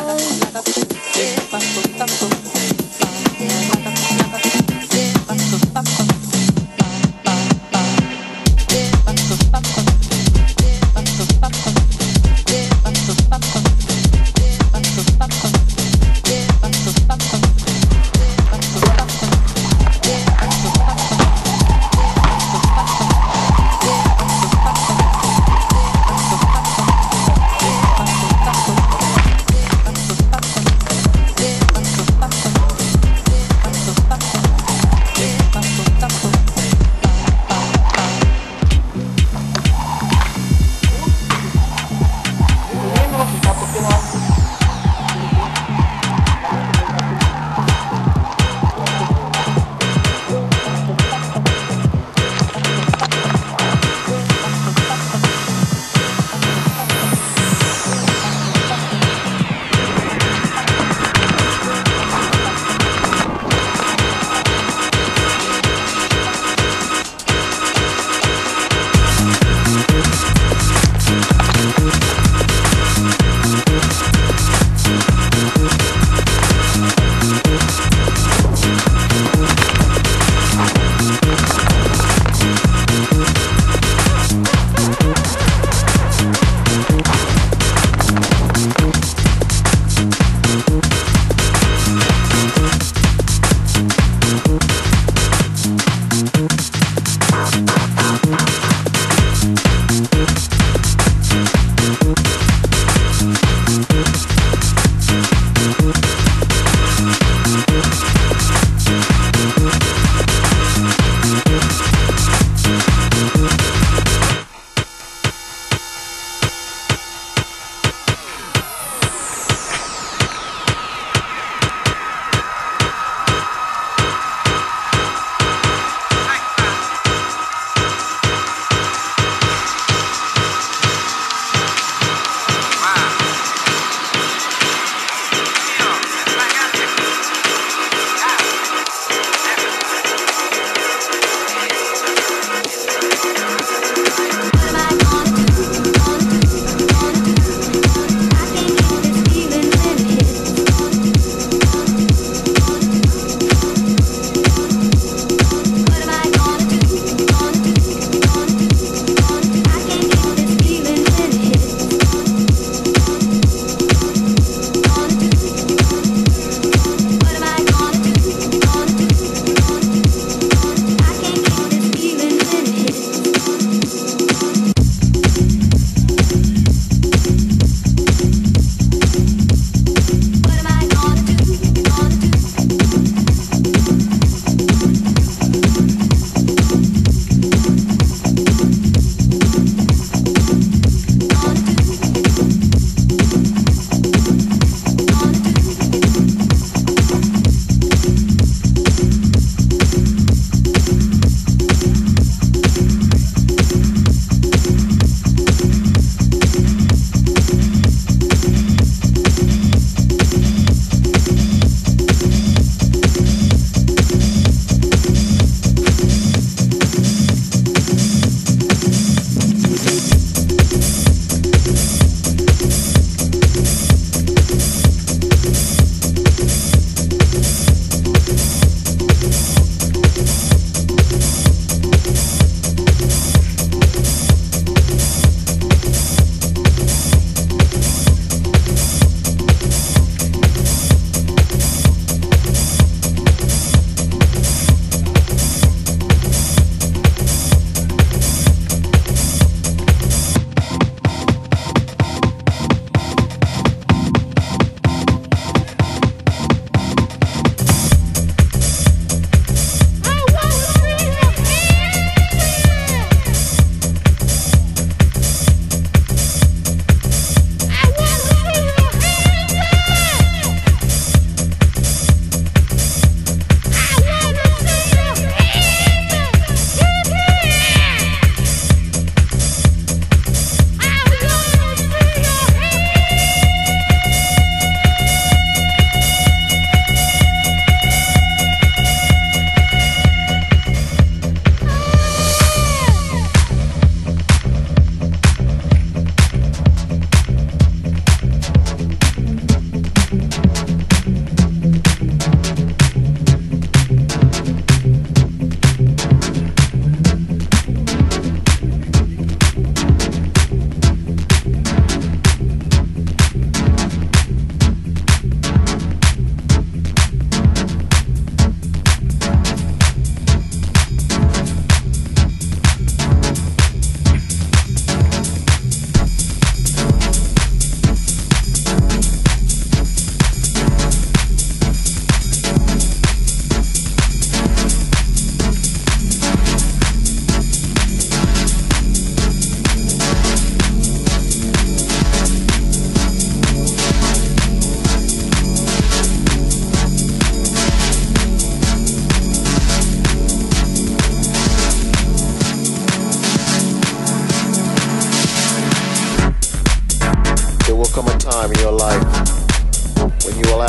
Nada tem tá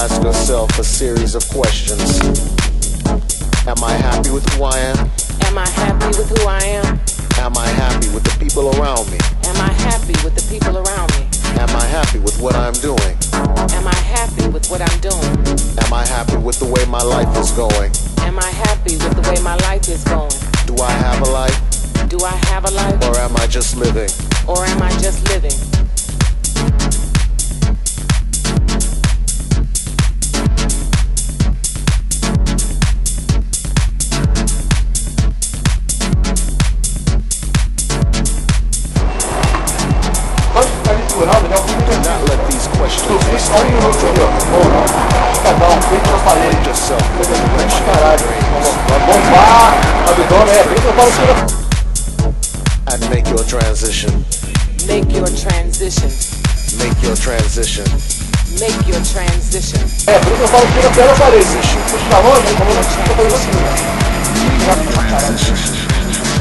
ask yourself a series of questions. Am I happy with who I am? Am I happy with who I am? Am I happy with the people around me? Am I happy with the people around me? Am I happy with what I'm doing? Am I happy with what I'm doing? Am I happy with the way my life is going? Am I happy with the way my life is going? Do I have a life? Do I have a life? Or am I just living? Or am I just living? Ficar ali segurando, né? Eu Do not let these questions Tu fica só um restrain minuto ali, ó. Ou não. Cada um, frente eu falei. yourself with Pra direction. caralho. Vai bombar, abdômen, é bem que eu falo assim. And make your transition. Make your transition. Make your transition. Make your transition. É, por isso eu falo que fica parede. Puxa na mão, né? Como eu fico fazendo assim, né? Make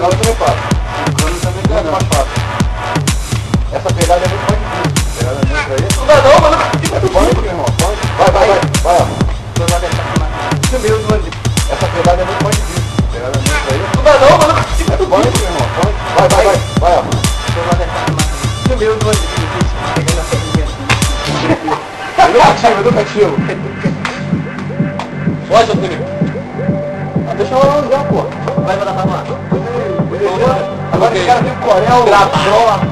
Cano é cano também faço. O cano também é mais fácil. Essa pegada é muito mais difícil. Pegada é muito aí. Não dá não, mano. Pode, meu irmão. Vai, vai, vai. Vai, ó. Isso mesmo, mano. Essa pegada é muito mais difícil. Pegada é muito aí. Não dá não, mano. Pode, meu irmão. Vai, vai, vai. Vai, ó. Isso mesmo, mano. Pegando linha assim. Educativo, educativo. aquarela, Grava. É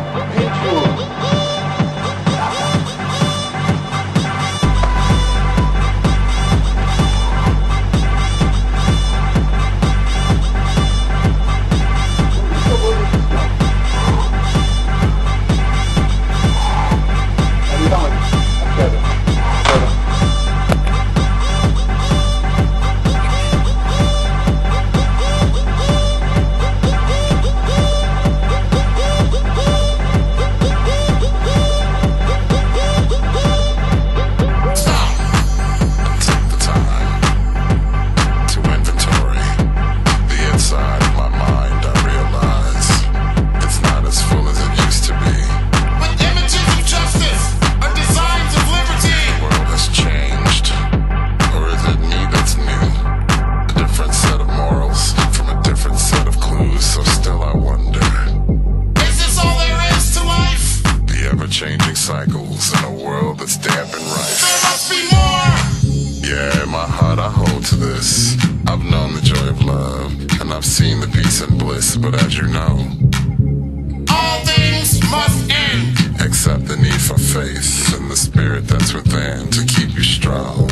faith and the spirit that's within to keep you strong.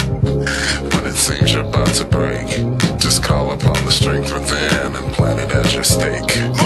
When it seems you're about to break, just call upon the strength within and plant it as your stake.